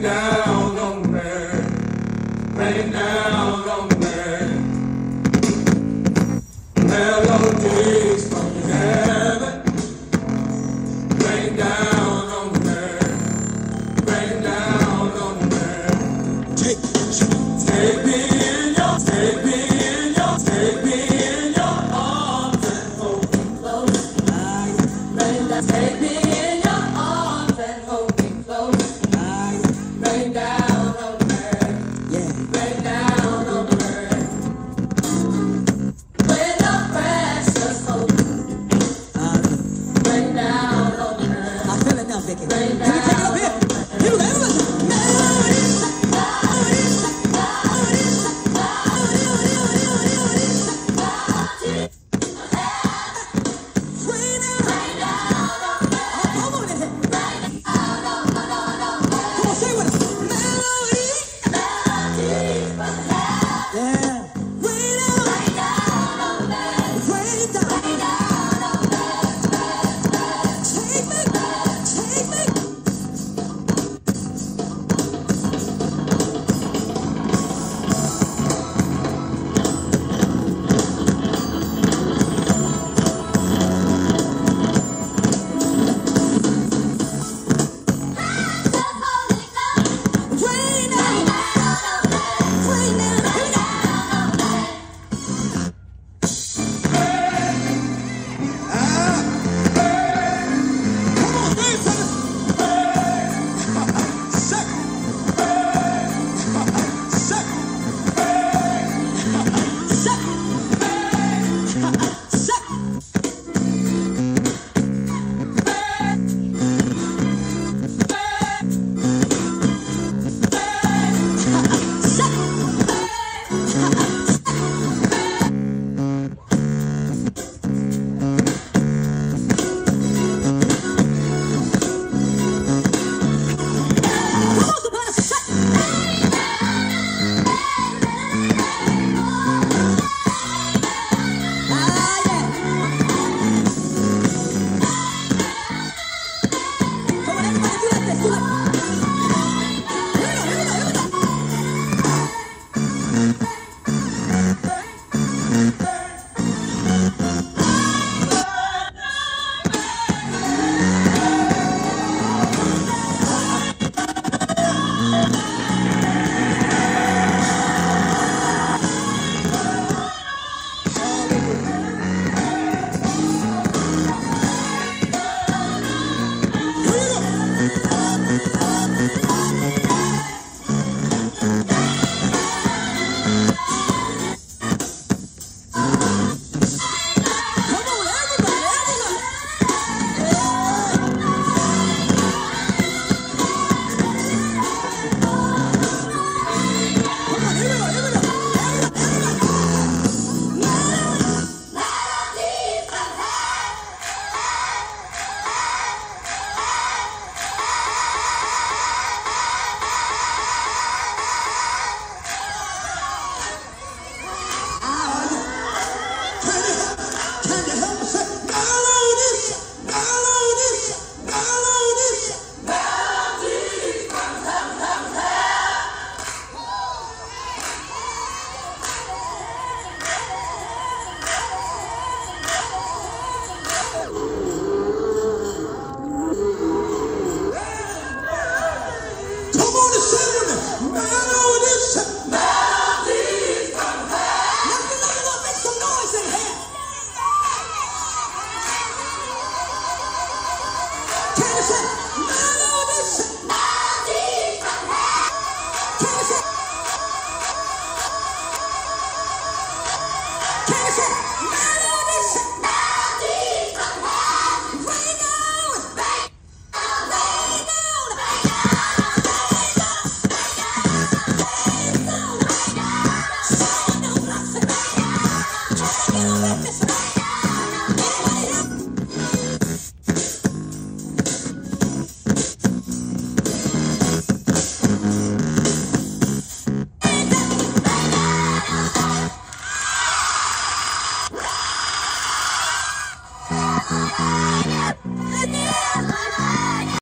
it down on me. Rain down on me. Melodies from heaven. Rain down on me. Rain down on me. Take me in your, take me in your, take me in your arms and hold me close. Rain down, take me in your arms and hold me close. Rain down Just